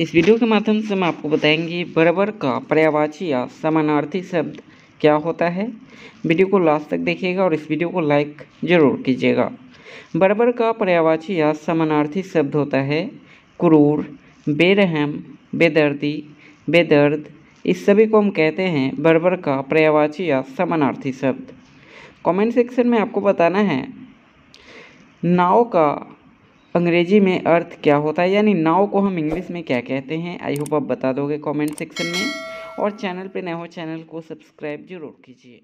इस वीडियो के माध्यम से हम आपको बताएँगे बराबर का पर्यावाची या समानार्थी शब्द क्या होता है। वीडियो को लास्ट तक देखिएगा और इस वीडियो को लाइक ज़रूर कीजिएगा। बराबर का पर्यावाची या समानार्थी शब्द होता है क्रूर, बेरहम, बेदर्दी, बेदर्द। इस सभी को हम कहते हैं बराबर का पर्यावाची या समानार्थी शब्द। कमेंट सेक्शन में आपको बताना है, नाव का अंग्रेज़ी में अर्थ क्या होता है? यानी नाव को हम इंग्लिश में क्या कहते हैं? आई होप आप बता दोगे कमेंट सेक्शन में। और चैनल पे नए हो चैनल को सब्सक्राइब ज़रूर कीजिए।